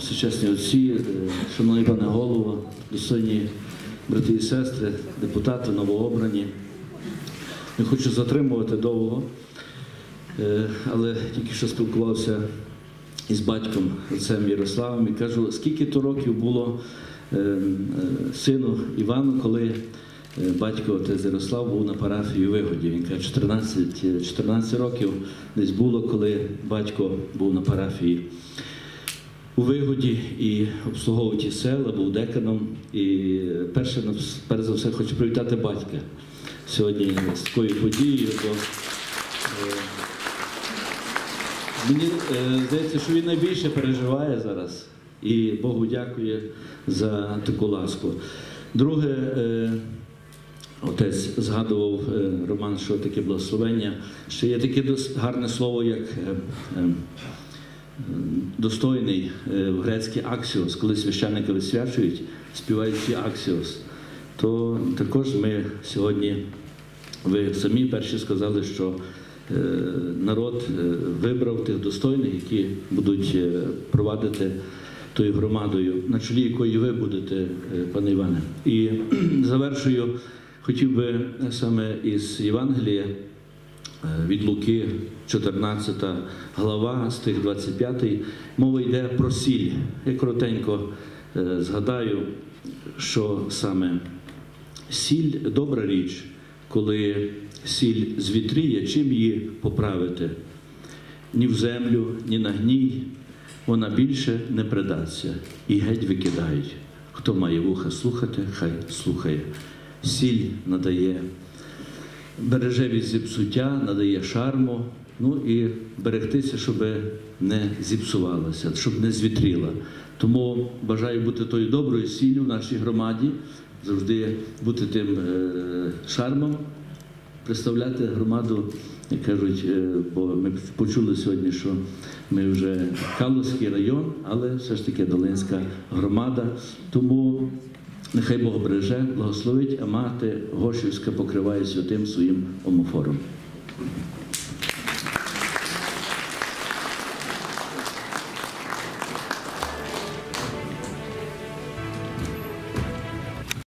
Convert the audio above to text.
сучасні отці, е, шановний пане голово, достойні брати і сестри, депутати новообрані. Не хочу затримувати довго, е, але тільки що спілкувався із батьком отцем Ярославом і кажу, скільки то років було е, сину Івану, коли батько отець Ярослав був на парафії у вигоді. Він каже, 14, е, 14 років десь було, коли батько був на парафії у вигоді і обслуговував ті села, був деканом. І перше, перш за все, хочу привітати батька сьогодні з такою подією. Бо, е, Мені е, здається, що він найбільше переживає зараз і Богу дякує за таку ласку. Друге, е, отець згадував е, Роман, що таке благословення. Ще є таке гарне слово, як е, е, достойний е, в грецький аксіос, коли священники висвячують, співають всі аксіос. То також ми сьогодні, ви самі перші сказали, що е, народ е, вибрав тих достойних, які будуть е, провадити тою громадою, на чолі якої ви будете, е, пане Іване. І завершую, хотів би саме із Євангелія е, від Луки, 14 глава, стих 25, мова йде про сіль. Я коротенько е, згадаю, що саме сіль добра річ, коли сіль звітріє, чим її поправити? Ні в землю, ні на гній, вона більше не придаться і геть викидають. Хто має вуха слухати, хай слухає. Сіль надає береже від зіпсуття, надає шарму, ну і берегтися, щоб не зіпсувалася, щоб не звітріла. Тому бажаю бути тою доброю сіллю в нашій громаді, завжди бути тим е, шармом, представляти громаду, як кажуть, е, бо ми почули сьогодні, що ми вже Калузький район, але все ж таки Долинська громада. Тому Нехай Бог береже, благословить, а мати Гошівська покриває святим своїм омофором.